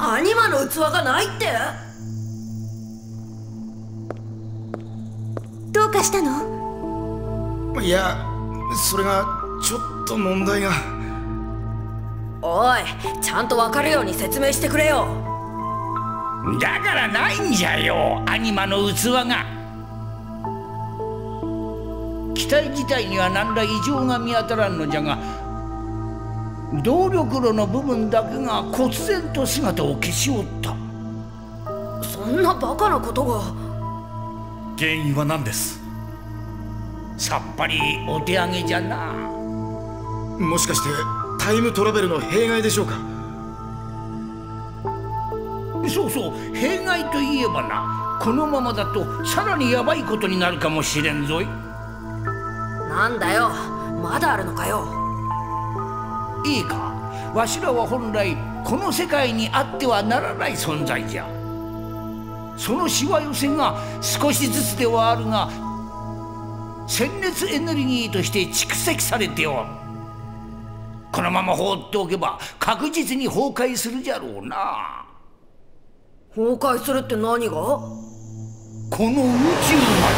アニマの器がないって？どうかしたの？いやそれがちょっと問題が。おいちゃんと分かるように説明してくれよ。だからないんじゃよアニマの器が。機体自体には何ら異常が見当たらんのじゃが動力炉の部分だけが忽然と姿を消しおった。そんなバカなことが。原因は何です？さっぱりお手上げじゃな。もしかしてタイムトラベルの弊害でしょうか？そうそう弊害といえばなこのままだとさらにヤバいことになるかもしれんぞい。なんだよまだあるのかよいいか。わしらは本来この世界にあってはならない存在じゃ。そのしわ寄せが少しずつではあるが鮮熱エネルギーとして蓄積されておる。このまま放っておけば確実に崩壊するじゃろうな。崩壊するって何が？はこの宇宙がじ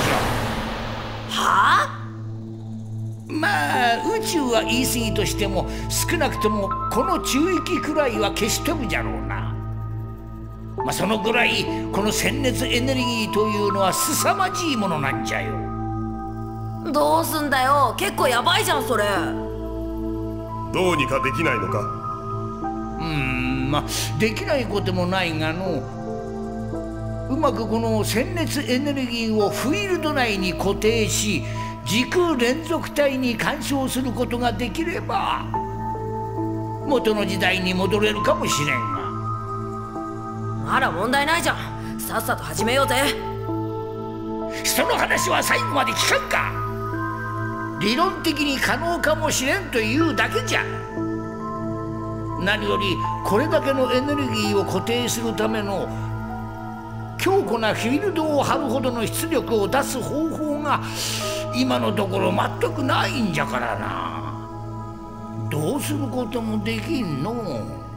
宇宙は言い過ぎとしても少なくともこの中域くらいは消し飛ぶじゃろうな。まあそのぐらいこの鮮熱エネルギーというのは凄まじいものなんじゃよ。どうすんだよ。結構やばいじゃんそれ。どうにかできないのか？うーんまあできないこともないがのうまくこの鮮熱エネルギーをフィールド内に固定し時空連続体に干渉することができれば元の時代に戻れるかもしれんが。なら問題ないじゃん。さっさと始めようぜ。その話は最後まで聞かんか。理論的に可能かもしれんというだけじゃ。何よりこれだけのエネルギーを固定するための強固なフィールドを張るほどの出力を出す方法が今のところ全くないんじゃからな。どうすることもできんの。う